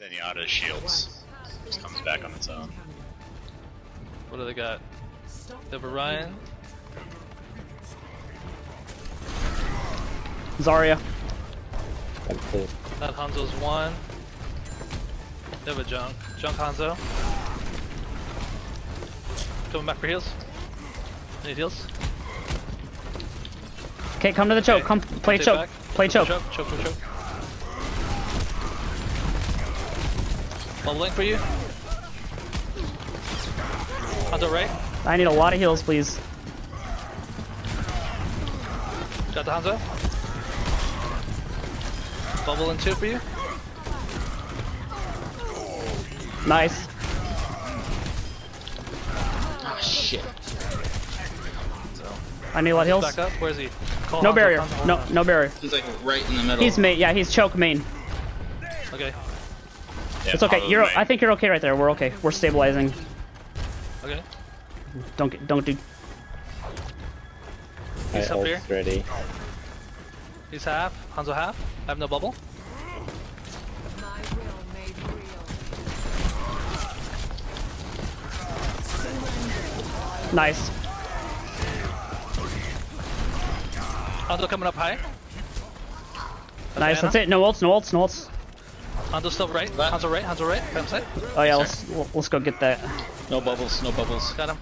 Zenyatta shields. Just comes back on its own. What do they got? They have Orion. Zarya. That Hanzo's one. They have a junk. Junk Hanzo. Coming back for heals. Need heals? Okay, come to the choke. Okay. Come play Stay choke. back. Play choke. Choke, choke, choke, choke. Bubbling for you. Hanzo right. I need a lot of heals, please. Got the Hanzo. Bubble in two for you. Nice. Ah, shit. I need a lot of heals. Back up. Where is he? Call No Hanzo, barrier. Hanzo, No, no barrier. He's like right in the middle. He's main. Yeah, he's choke main. Okay. Yeah, It's okay. You're. main. I think you're okay right there. We're okay. We're stabilizing. Okay. Don't get. Don't do. My He's up here. ready. He's half. Hanzo half. I have no bubble. Nice. Hanzo coming up high. Nice. Diana. That's it. No ults. No ults. No ults. Hanzo still right. That- Hanzo right. Hanzo right. Come side. Oh yeah. Let's let's go get that. No bubbles, no bubbles. Got him.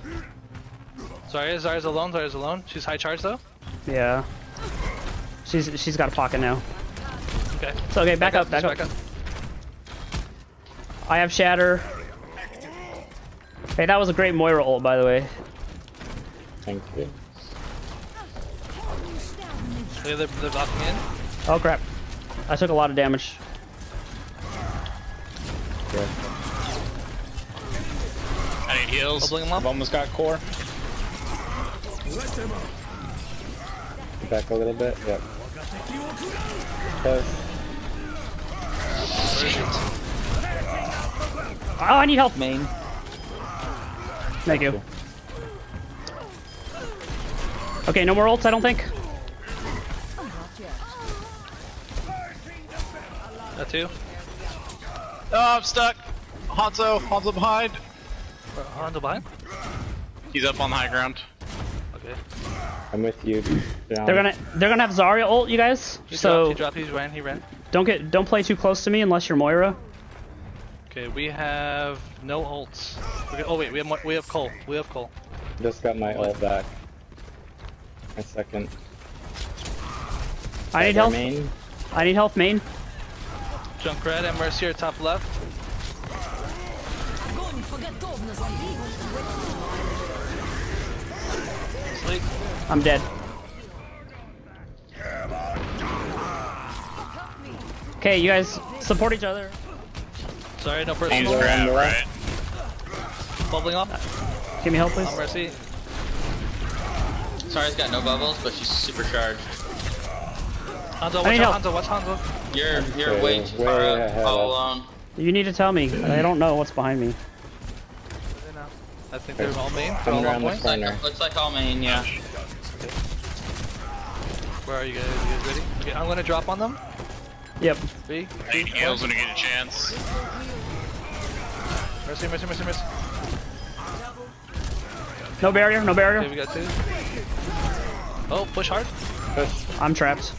Zarya. Zarya's alone. Zarya's alone. She's high charge though. Yeah. She's she's got a pocket now. Okay. It's okay. Back, up. Back, just up. I have shatter. Hey, that was a great Moira ult, by the way. Thank you. They're, they're, they're blocking in. Oh crap. I took a lot of damage. Yeah. I need heals. Bubbling them up. I've almost got core. Back a little bit. Yep. Close. Oh, I need help. Main. Thank you. Okay, no more ults, I don't think. That too. Oh, I'm stuck. Hanzo, Hanzo behind. Uh, Hanzo behind. He's up on the high ground. Okay. I'm with you. Down. They're gonna they're gonna have Zarya ult, you guys. He So dropped. He dropped. He ran. He ran. don't get don't play too close to me unless you're Moira. Okay. We have no ults. We're oh wait. We have we have Cole. We have Cole. Just got my ult back. My second. I need Their help. Main. I need help, main. Junkrat and Mercier top left. Sleep. I'm dead. Okay, you guys support each other. Sorry, no He's personal. grab, Moira. right? Bubbling up. Give me help, please. On Mercy. Zarya's got no bubbles, but she's super charged. Hanzo, I need watch out. Hanzo, watch Hanzo. You're you're Okay, way too way far up, all alone. You need to tell me. I don't know what's behind me. I think they're all main. They're all around on the point. Looks like, looks like all main, yeah. Where are you guys? You guys ready? Okay, I'm gonna drop on them. Yep. Three, I need heals when I get a chance. Mercy, mercy, mercy, mercy. No barrier, no Okay, barrier. we got two. Oh, push hard. Push. I'm trapped.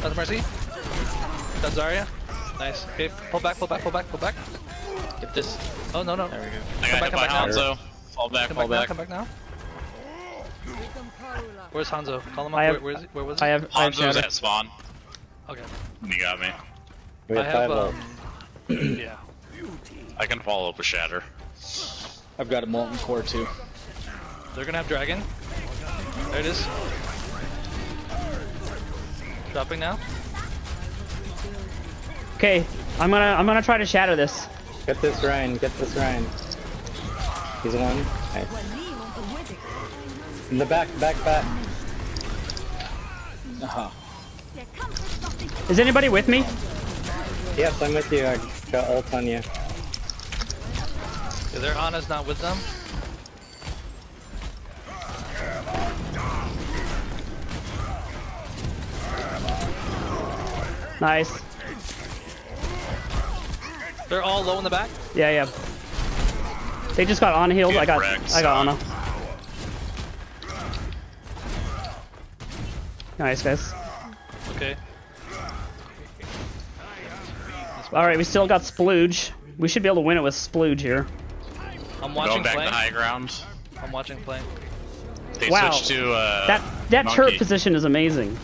That's Mercy. That's Zarya. Nice. Okay, pull back, pull back, pull back, pull back. Get this. Oh, no, no. There we go. I Come got back, hit come by back now. Hanzo. Fall back, Come fall back now, back. come back now. Where's Hanzo? Call him up. I have- where, where is he? Where was he? I have I have Hanzo's at spawn. Okay. You got me. We I have have, um, yeah. I can follow up with Shatter. I've got a molten core too. They're gonna have dragon. There it is. Dropping now. Okay, I'm gonna I'm gonna try to shatter this. Get this Ryan. Get this Ryan. He's one. Nice. In the back, back, back. Uh-huh. Is anybody with me? Yes, I'm with you. I got ult on you. Yeah, their Ana's not with them. Nice. They're all low in the back. Yeah, yeah. They just got on healed. I got wrecked, I got son. Ana. Nice guys. Okay. Alright, we still got Splooge. We should be able to win it with Splooge here. I'm watching Going watching back playing. to high ground. I'm watching playing. They Wow. switched to uh, That that turret position is amazing.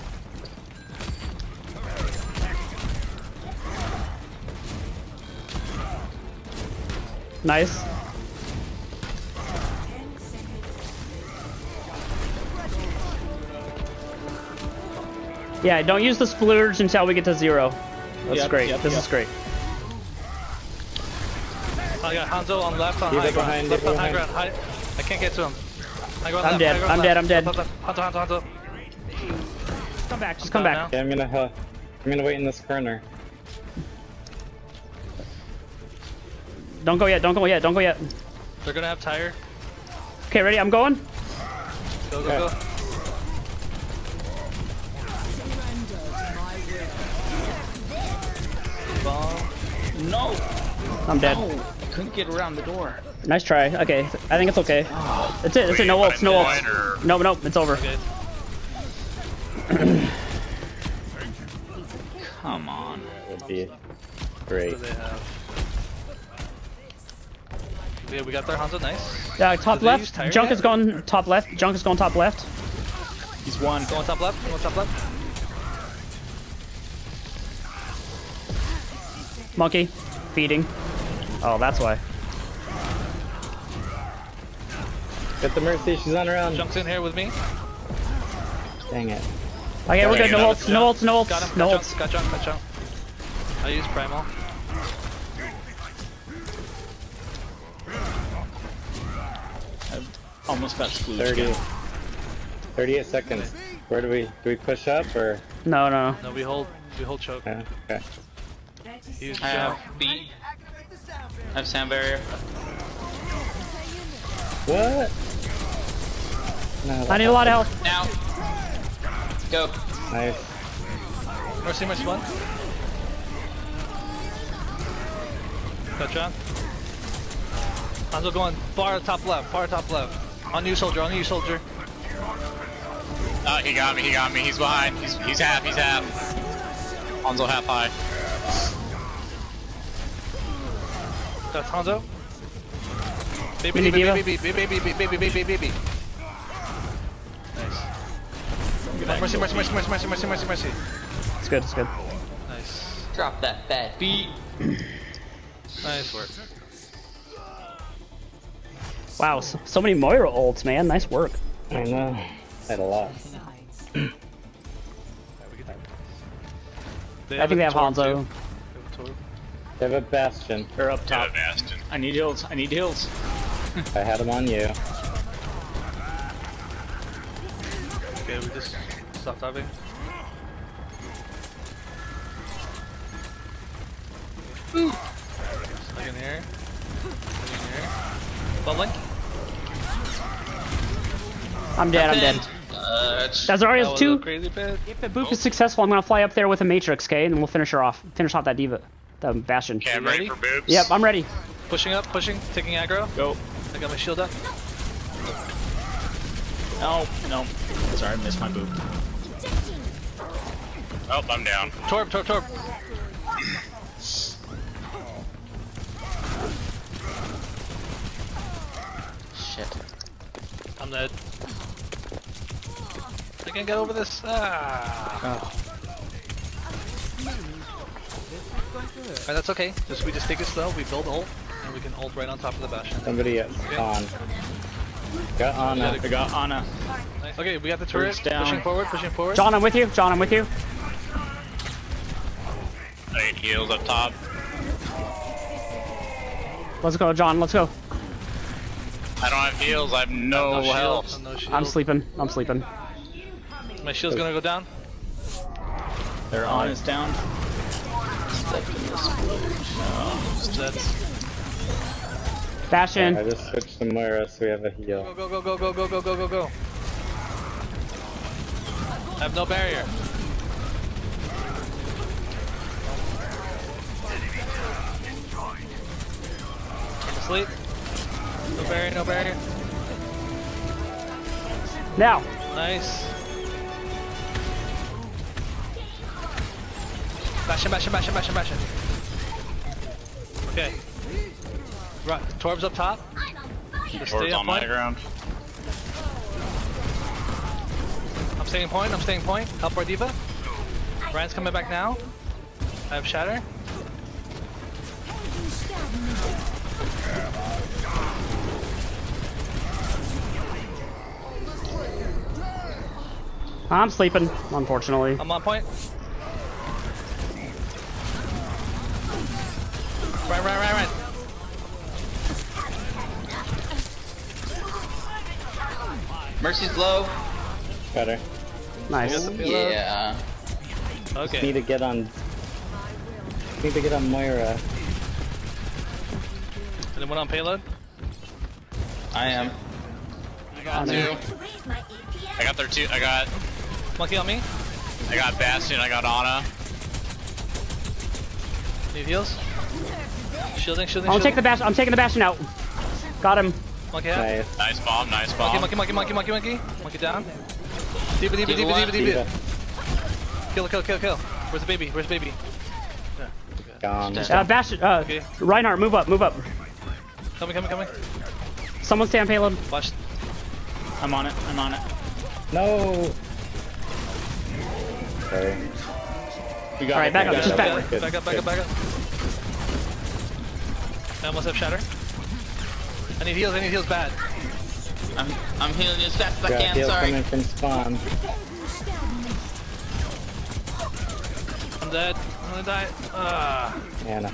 Nice. Yeah, don't use the splurge until we get to zero. That's Yep, great. yep, this yep. is great. I got Hanzo on left on high ground. left on high ground. High. I can't get to him. I'm left, dead, I'm left. dead, I'm dead. Hanzo, Hanzo, Hanzo. Come back, just I'm come down back. Okay, I'm gonna uh, I'm gonna wait in this corner. Don't go yet, don't go yet, don't go yet. They're gonna have tire. Okay, ready? I'm going. Go, go, Okay. go. No! I'm dead. No! I couldn't get around the door. Nice try. Okay, I think it's okay. That's it. That's it. No ults. No ults. No, no, it's over. Okay. Come on. That would be What great. Do they have? Yeah, we got their Hanzo. Nice. Yeah, top Did left. Junk yet? is going top left. Junk is going top left. He's one. Go on top left. Go on top left. Monkey, feeding. Oh, that's why. Get the mercy. She's on her own. Junk's in here with me. Dang it. Okay, we're good. No that ults. No ults. No Got ults. him. No got ults. Junk. Got Junk. Got Junk. I use Primal. Almost got screwed. 30. 38 seconds. Where do we do we push up or? No, no. No, we hold. We hold choke. Yeah, okay. Use I have Junk. beat. I have sound barrier. What? No, I need a lot of help. Now! Go. Nice. Mercy, mercy one. Got John. Hanzo going far top left, far top left. On you, soldier. On you, soldier. Oh, he got me. He got me. He's behind. He's he's half. He's half. Hanzo half high. That's Hanzo. Baby, baby, baby, baby, baby, baby, baby, baby, baby. Nice. Mercy, mercy, mercy, mercy, mercy, mercy, mercy, mercy. It's good. It's good. Nice. Drop that fat beat. Nice work. Wow, so, so many Moira ults, man. Nice work. I know. Had a lot. They I think a they have Hanzo. They have a Torb. They have a bastion. They're up Yeah, top. Bastion. I need heals. I need heals. I had them on you. Okay, we just stop diving. Look in here. Look in here. Bubbling. I'm dead. I'm dead. Uh, That's That Zarya's was two. crazy. If the boop is successful, I'm gonna fly up there with a Matrix, okay, and we'll finish her off. Finish off that D.Va, the Bastion. Okay, I'm ready ready? for boobs. Yep, I'm ready. Pushing up, pushing, taking aggro. go. I got my shield up. No, no. Sorry, I missed my boot. Oh, I'm down. Torb, torb, torb. Shit. I'm dead. I can't get over this. Ah. Alright, that's okay. Just we just take it slow. We build ult, and we can ult right on top of the bastion. Somebody at spawn. Got Ana. I got Ana. Nice. Okay, we got the turret. Turret's down. Pushing forward, pushing forward. John, I'm with you. John, I'm with you. I need heals up top. Let's go, John. Let's go. I don't have heals. I have no, no health. No. I'm sleeping. I'm sleeping. My shield's gonna go down. Their on is down. Bastion. I just switched to Moira so we have a heal. Go, go, go, go, go, go, go, go, go. I have no barrier. Sleep. No barrier, no barrier. Now. Nice. Bash him, bash him, bash him, bash him, bash him. Okay. Right, Torb's up top. Just stay Towards on my ground. I'm staying point, I'm staying point. Help our D.Va. Ryan's coming back now. I have shatter. I'm sleeping, unfortunately. I'm on point. Right, right, right, right. Mercy's low. Better. Nice. Yeah. Okay Need to get on. Need to get on Moira. Anyone on payload? I am. I got two. I got their two. I got. Monkey on me. I got Bastion. I got Ana. Need heals? Shielding, shielding, I'm shielding. taking the bash. I'm taking the bastion out. Got him. Monkey half. Nice. Nice bomb. Nice bomb. monkey, monkey, monkey, monkey, monkey. Monkey down. D.Va, D.Va, D.Va D.Va, one. D.Va, D.Va. D.Va. Kill, kill, kill, kill. Where's the baby? Where's the baby? Gone. Uh, bastion. Uh, Okay. Reinhardt, move up, move up. Coming, coming, coming. Someone stay on payload. Watch. I'm on it. I'm on it. No. Sorry. We got All right, it. back we up, just back. Good, Back up, back up, back up. I almost have shatter. I need heals, I need heals bad. I'm I'm healing as fast as I can, heal sorry. Coming from spawn. I'm dead. I'm gonna die. Ah. Ana.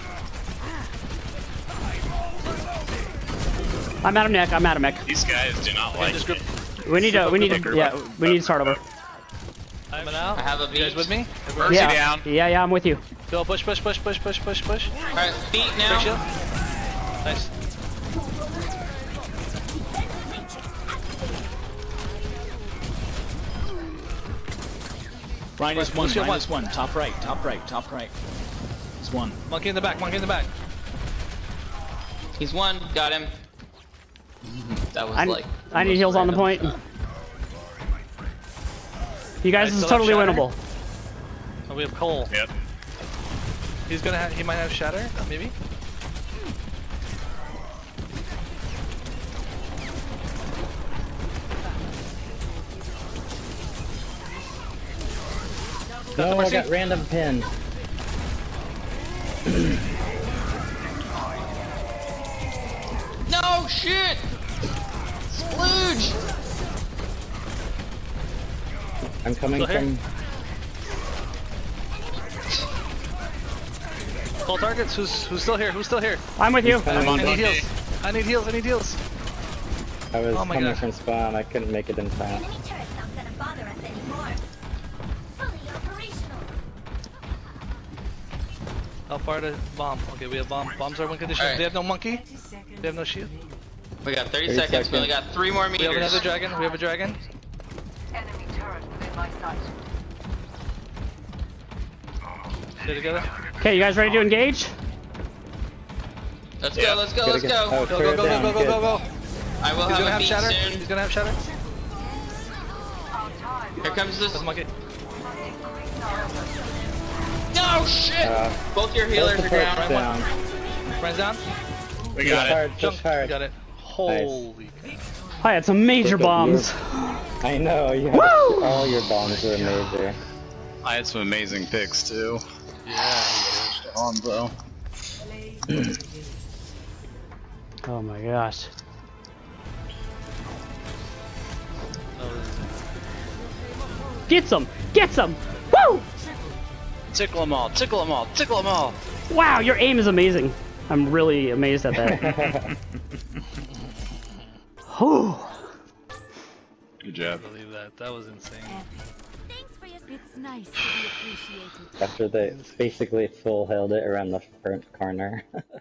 I'm out of neck. I'm out of mech. These guys do not like just group. We need to. We need to. Yeah, we need to start over. I'm out. I have a You guys beat. with me? Mercy Yeah. down. Yeah, yeah. I'm with you. Go push, push, push, push, push, push, push. Alright, beat Break shield. now. Nice. Ryan is one. What's Ryan one? is one. Top right. Top right. Top right. He's one. Monkey in the back, monkey in the back. He's one. Got him. That was I, like. I need most heals on the point. shot. You guys, I this is totally winnable. Oh, we have Cole. Yep. He's gonna have, he might have shatter, maybe? No, I Mercy. got random pin. No shit. Splooge. I'm coming from. Full targets, who's who's still here? Who's still here? I'm with you. I'm on I need heals. I need heals, I need heals. I was Oh my coming God. from spawn. I couldn't make it in time. How far to bomb? Okay, we have bomb. Bombs are win condition. Alright. They have no monkey. They have no shield. We got 30, 30 seconds. We only got three more meters. We have another dragon. We have a dragon. Enemy turret within my sight. Stay together. Okay, you guys ready to engage? Let's Yeah. go. Let's go. Gotta Let's get- go. oh, Go, go, turret go, go, down, go, go, good. go, go. I will He's have gonna a have beat shatter. soon. He's gonna have shatter. Our time Here comes this. That's monkey. No shit. Uh, Both your healers are parts down. down. Ryan's down. We Push got it. hard, Jump. push hard. Got it. Holy. I had some major Look bombs. I know, you had Woo! all your bombs were major. I had some amazing picks too. Yeah. Hanzo. Oh my gosh. Get some! Get some! Woo! Tickle them all. Tickle them all. Tickle them all. Wow, your aim is amazing. I'm really amazed at that. Whew. Good job. I believe that. That was insane. Thanks for your. It's nice to be appreciated. After they basically full held it around the front corner.